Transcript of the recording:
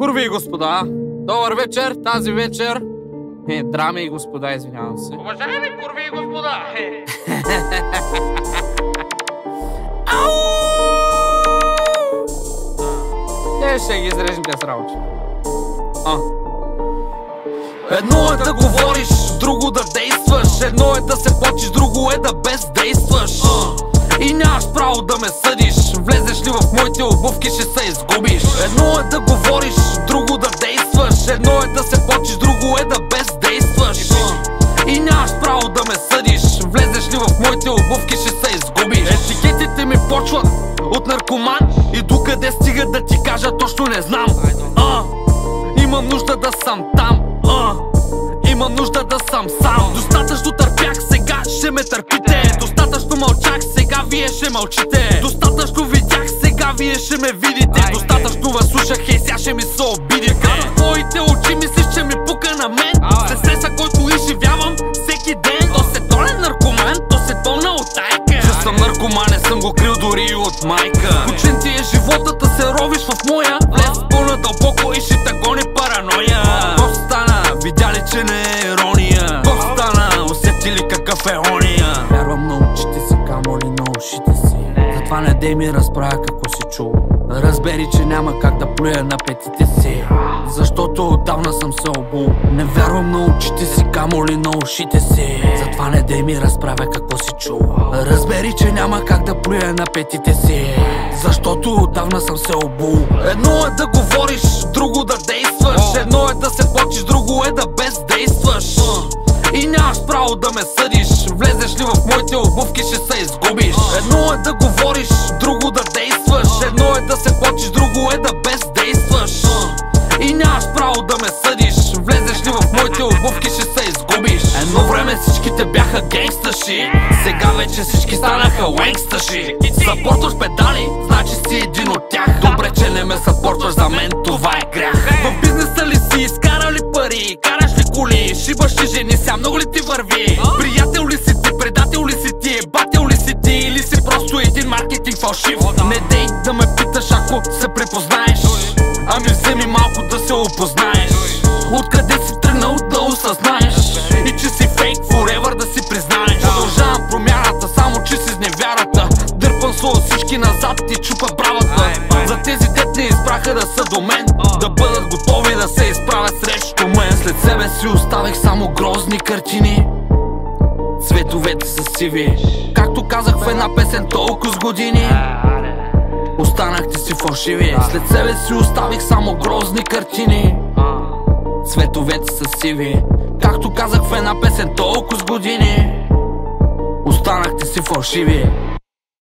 Курви и господа, добър вечер, тази вечер! Е, драми и господа, извинявам се. Уважаеми курви и господа, Те ще ги изрежем тези работи. А. Едно е да говориш, друго да действаш. Едно е да се почиш, друго е да бездействаш. И нямаш право да ме съдиш Влезеш ли в моите обувки ще се изгубиш. Едно е да говориш, друго да действаш. Едно е да се почиш, друго е да бездействаш. И нямаш право да ме съдиш. Влезеш ли в моите обувки ще се изгубиш. Етикетите ми почват от наркоман. И докъде стига да ти кажа точно не знам. А, Имам нужда да съм там. А, Имам нужда да съм сам. Достатъчно търпях, сега ще ме търпите. Достатъчно мълчах, сега вие ще мълчите вие ще ме видите. Достатъчно вас слушах, и сега ще ми се обидите Твоите очи мислиш, че ми пука на мен. Се стреса, който изживявам всеки ден. То се долен наркоман, то се долна от тайка. Че съм наркоман, не съм го крил дори и от майка. Учен ти е животата, се ровиш в моя Влез по-надълбоко и ще те гони параноя. Какво стана? Видя ли, че не е ирония? Какво стана? Усети ли какъв е ония? Вярвам на очите си, камо ли на ушите си. Затова не дей ми разправя какво си Разбери, че няма как да плюя на петите си. Защото отдавна съм се обул. Не вярвам на очите си, камо ли на ушите си. Затова не дей ми разправя какво си чул. Разбери, че няма как да плюя на петите си. Защото отдавна съм се обул. Едно е да говориш, друго да действаш. Едно е да се почиш, друго е да бездействаш. И нямаш право да ме съдиш. Влезеш ли в моите обувки ще се изгубиш. Едно е да говориш, почиш, друго е да бездействаш. И нямаш право да ме съдиш. Влезеш ли в моите обувки ще се изгубиш. Едно време всичките бяха геймсташи Сега вече всички станаха уенгсташи Съпортваш педали, значи си един от тях. Добре, че не ме съпортваш, за мен това е грях препознаеш Ами вземи малко да се опознаеш. Откъде си тръгнал да осъзнаеш? И че си фейк forever да си признаеш. Продължавам промяната, само че си с невярата Дърпам се от всички назад и чупа бравата. За тези дет не избраха да са до мен. Да бъдат готови да се изправят срещу мен. След себе си оставих само грозни картини. Цветовете са сиви. Както казах в една песен толкова с години Останахте си фалшиви. След себе си оставих само грозни картини. Цветовете са сиви. Както казах в една песен толкова с години. Останахте си фалшиви